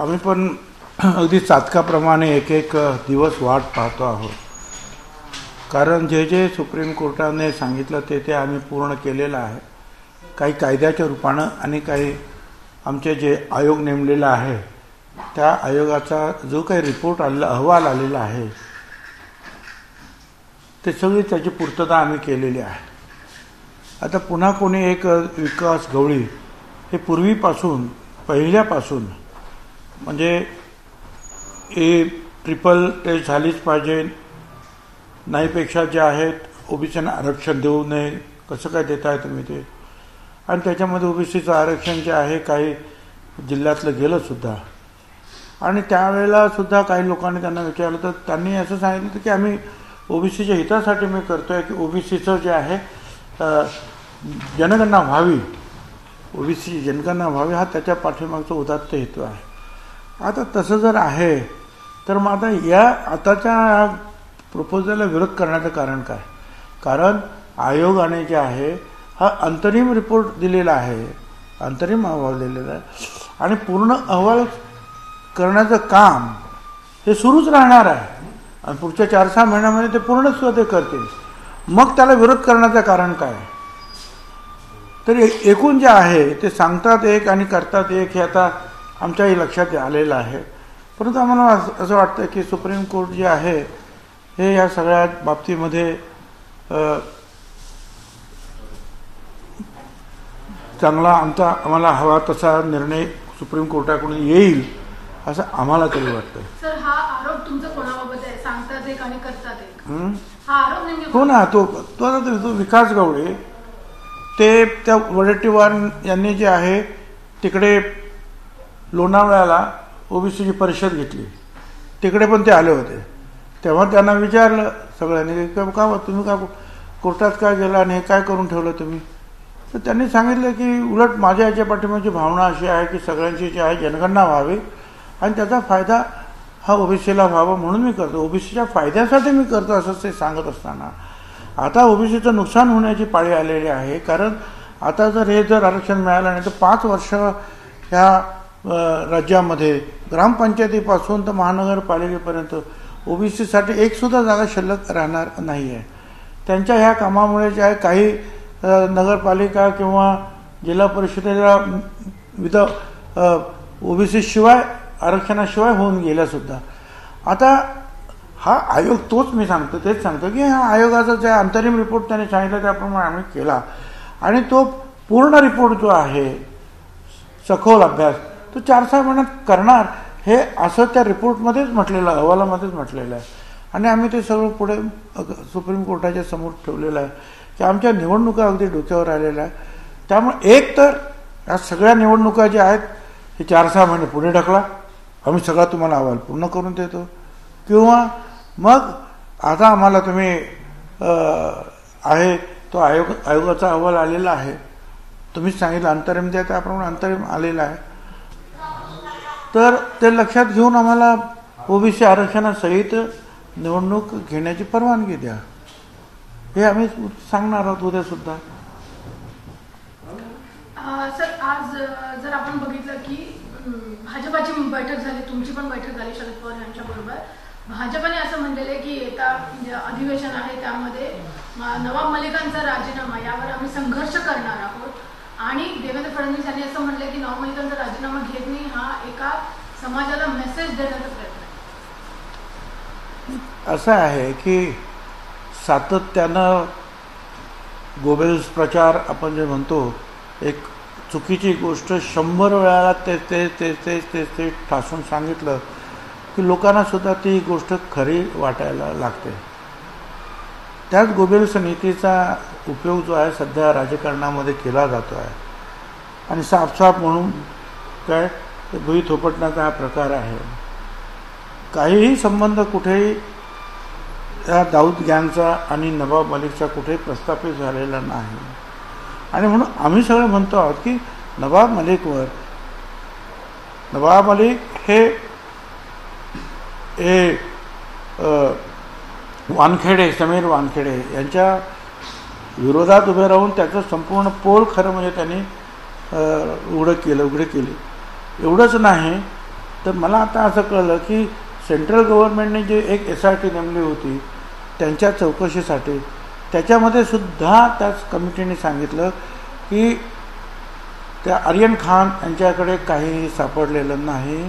आम्ही पण अगदी चातकाप्रमाणे एक एक दिवस वाट पाहतो आहोत. कारण जे जे सुप्रीम कोर्टाने सांगितलं ते ते आम्ही पूर्ण केलेलं आहे. काही कायद्याच्या रूपानं आणि काही आमचे जे आयोग नेमलेला आहे त्या आयोगाचा जो काही रिपोर्ट आलेला अहवाल आलेला आहे ते सगळी त्याची पूर्तता आम्ही केलेली आहे. आता पुन्हा कोणी एक विकास गवळी हे पूर्वीपासून पहिल्यापासून म्हणजे ए ट्रिपल टेस्ट झालीच पाहिजे. नाहीपेक्षा जे आहेत ओबीसीना आरक्षण देऊ नये. कसं काय देताय तुम्ही ते? आणि त्याच्यामध्ये ओबीसीचं आरक्षण जे आहे काही जिल्ह्यातलं गेलं सुद्धा. आणि त्यावेळेला सुद्धा काही लोकांनी त्यांना विचारलं तर त्यांनी असं सांगितलं की आम्ही ओबीसीच्या हितासाठी मी करतोय की ओबीसीचं जे आहे जनगणना व्हावी. ओबीसी जनगणना व्हावी हा त्याच्या पाठीमागचा उदात्त हेतू आहे. आता तसं जर आहे तर मग आता या आताच्या प्रपोजलला विरोध करण्याचं कारण काय? कारण आयोगाने जे आहे हा अंतरिम रिपोर्ट दिलेला आहे अंतरिम अहवाल दिलेला आहे आणि पूर्ण अहवाल करण्याचं काम हे सुरूच राहणार आहे. आणि पुढच्या चार सहा महिन्यामध्ये ते पूर्ण ते करतील. मग त्याला विरोध करण्याचं कारण काय? तर एकूण जे आहे ते सांगतात एक आणि करतात एक हे आता आमच्याही लक्षात आलेलं आहे. परंतु आम्हाला असं वाटतं की सुप्रीम कोर्ट जे आहे हे या सगळ्या बाबतीमध्ये चांगला आमचा आम्हाला हवा तसा निर्णय सुप्रीम कोर्टाकडून येईल असं आम्हाला तरी वाटतं. हा हा? हो ना तो तो आता तो विकास गवळे ते त्या वडेट्टीवार यांनी जे आहे तिकडे लोणावळ्याला ओबीसीची परिषद घेतली. तिकडे पण ते आले होते. तेव्हा त्यांना विचारलं सगळ्यांनी का तुम्ही का कोर्टात काय गेला आणि हे काय करून ठेवलं तुम्ही? तर त्यांनी सांगितलं की उलट माझ्या याच्या पाठिंबाची भावना अशी आहे की सगळ्यांची जी आहे जनगणना व्हावी आणि त्याचा फायदा हा ओबीसीला व्हावा म्हणून मी करतो. ओबीसीच्या फायद्यासाठी मी करतो असं ते सांगत असताना. आता ओबीसीचं नुकसान होण्याची पाळी आलेली आहे. कारण आता जर हे जर आरक्षण मिळालं नाही तर पाच वर्ष ह्या राज्यामध्ये ग्रामपंचायतीपासून तर महानगरपालिकेपर्यंत ओबीसीसाठी एकसुद्धा जागा शिल्लक राहणार नाही आहे. त्यांच्या ह्या कामामुळे जे आहे काही नगरपालिका किंवा जिल्हा परिषदेला विद ओबीसी शिवाय आरक्षणाशिवाय होऊन गेल्यासुद्धा आता हा आयोग तोच मी सांगतो तेच सांगतो की हा आयोगाचा जे अंतरिम रिपोर्ट त्याने सांगितलं त्याप्रमाणे आम्ही केला. आणि तो पूर्ण रिपोर्ट जो आहे सखोल अभ्यास तो चार सहा महिन्यात करणार हे असं त्या रिपोर्टमध्येच म्हटलेलं अहवालामध्येच म्हटलेलं आहे. आणि आम्ही ते सगळं पुढे सुप्रीम कोर्टाच्या समोर ठेवलेलं आहे. की आमच्या निवडणुका अगदी डोक्यावर आलेल्या आहे त्यामुळे एक तर या सगळ्या निवडणुका ज्या आहेत हे चार सहा महिने पुढे ढकला. आम्ही सगळा तुम्हाला अहवाल पूर्ण करून देतो. किंवा मग आता आम्हाला तुम्ही आहे तो आयोग आयोगाचा अहवाल आलेला आहे. तुम्हीच सांगितलं अंतरिम द्या त्याप्रमाणे अंतरिम आलेला आहे. तर ते लक्षात घेऊन आम्हाला ओबीसी आरक्षणासहित निवडणूक घेण्याची परवानगी द्या. हे आम्ही सांगणार आहोत उद्या सुद्धा. सर आज जर आपण बघितलं की भाजपाची बैठक झाली तुमची पण बैठक झाली शरद पवार यांच्या बरोबर. भाजपने असं म्हणलेलं की येता म्हणजे अधिवेशन आहे त्यामध्ये नवाब मलिकांचा राजीनामा यावर आम्ही संघर्ष करणार आहोत. आणि देवेंद्र फडणवीस यांनी असं म्हटलं की नवाब राजीनामा घेत नाही हा एका समाजाला मेसेज देण्याचा प्रयत्न असं आहे की सातत्यानं गोबेज प्रचार आपण जे म्हणतो एक चुकीची गोष्ट शंभर वेळाला ते ते ते ते ते ते ठासून सांगितलं की लोकांना सुद्धा ती गोष्ट खरी वाटायला लागते. त्याच गोबेल समितीचा उपयोग जो आहे सध्या राजकारणामध्ये केला जातो आहे. आणि साफसाफ म्हणून काय भुई थोपटण्याचा हा प्रकार आहे. काहीही संबंध कुठेही या दाऊद गँगचा आणि नवाब मलिकचा कुठेही प्रस्थापित झालेला नाही. आणि म्हणून आम्ही सगळे म्हणतो आहोत की नवाब मलिकवर नवाब मलिक हे हे वानखेडे समीर वानखेडे यांच्या विरोधात उभे राहून त्याचं संपूर्ण पोल खरं म्हणजे त्यांनी उघडं केलं उघडे केले. एवढंच नाही तर मला आता असं कळलं की सेंट्रल गव्हर्नमेंटने जे एक एस आर टी नेमली होती त्यांच्या चौकशीसाठी त्याच्यामध्ये सुद्धा त्याच कमिटीने सांगितलं की त्या आर्यन खान यांच्याकडे काही सापडलेलं नाही.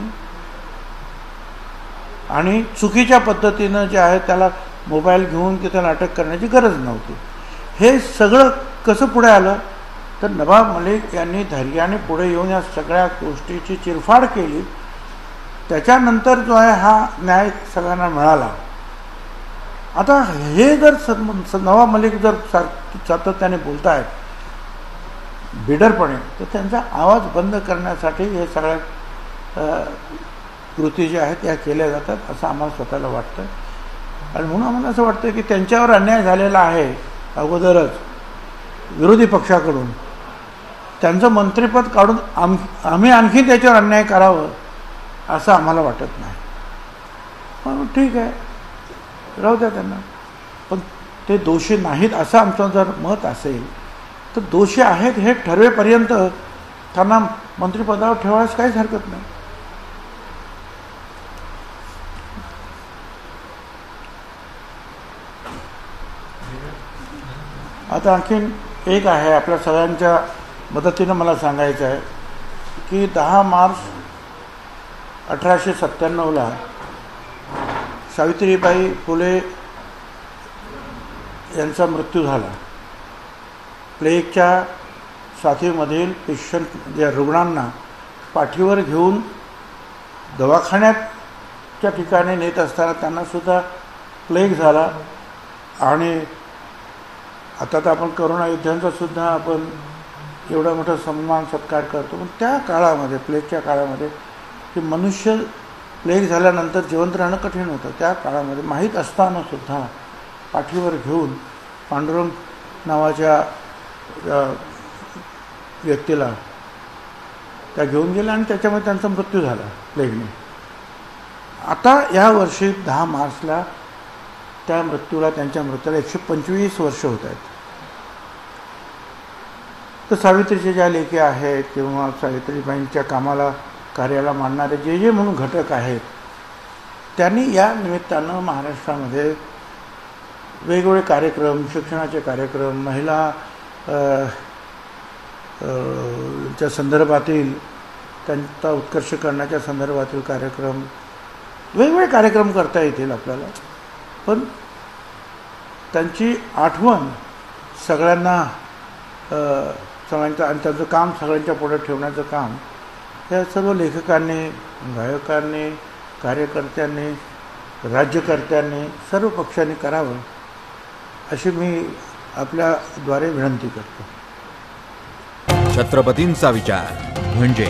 आणि चुकीच्या पद्धतीनं जे आहे त्याला मोबाईल घेऊन तिथं अटक करण्याची गरज नव्हती. हे सगळं कसं पुढे आलं? तर नवाब मलिक यांनी धैर्याने पुढे येऊन या सगळ्या गोष्टीची चिरफाड केली. त्याच्यानंतर जो आहे हा न्याय सगळ्यांना मिळाला. आता हे जर स नवाब मलिक जर सातत्याने बोलत आहेत बिडरपणे तर त्यांचा आवाज बंद करण्यासाठी हे सगळ्या कृती ज्या आहेत त्या केल्या जातात असं आम्हाला स्वतःला वाटतं. आणि म्हणून आम्हाला असं वाटतं की त्यांच्यावर अन्याय झालेला आहे अगोदरच विरोधी पक्षाकडून. त्यांचं मंत्रिपद काढून आम आम्ही आणखी त्याच्यावर अन्याय करावं असं आम्हाला वाटत नाही. पण ठीक आहे. राहू द्या त्यांना. पण ते दोषी नाहीत असं आमचं जर मत असेल तर दोषी आहेत हे ठरवेपर्यंत त्यांना मंत्रिपदावर ठेवायस काहीच हरकत नाही. आता आणखीन एक आहे आपल्या सगळ्यांच्या मदतीनं मला सांगायचं आहे की दहा मार्च अठराशे सत्त्याण्णवला सावित्रीबाई फुले यांचा मृत्यू झाला. प्लेगच्या साथीमधील पेशंट ज्या रुग्णांना पाठीवर घेऊन दवाखान्यातच्या ठिकाणी नेत असताना त्यांनासुद्धा प्लेग झाला आणि आता तर आपण करोना युद्धांचा सुद्धा आपण एवढा मोठा सन्मान सत्कार करतो. पण त्या काळामध्ये प्लेगच्या काळामध्ये की मनुष्य प्लेग झाल्यानंतर जिवंत राहणं कठीण होतं. त्या काळामध्ये माहीत असतानासुद्धा पाठीवर घेऊन पांडुरंग नावाच्या व्यक्तीला त्या घेऊन गेल्या आणि त्याच्यामध्ये त्यांचा मृत्यू झाला प्लेगने. आता या वर्षी दहा मार्चला त्या मृत्यूला त्यांच्या मृत्यूला एकशे पंचवीस वर्ष होत आहेत. तर सावित्रीचे ज्या लेखी आहेत किंवा सावित्रीबाईंच्या कामाला कार्याला मानणारे जे जे म्हणून घटक आहेत त्यांनी या निमित्तानं महाराष्ट्रामध्ये वेगवेगळे कार्यक्रम शिक्षणाचे कार्यक्रम महिला च्या संदर्भातील त्यांचा उत्कर्ष करण्याच्या संदर्भातील कार्यक्रम वेगवेगळे कार्यक्रम करता येतील आपल्याला. पण त्यांची आठवण सगळ्यांना सगळ्यांचं आणि त्यांचं काम सगळ्यांच्या पुढे ठेवण्याचं काम या सर्व लेखकांनी गायकांनी कार्यकर्त्यांनी राज्यकर्त्यांनी सर्व पक्षांनी करावं अशी मी आपल्याद्वारे विनंती करतो. छत्रपतींचा विचार म्हणजे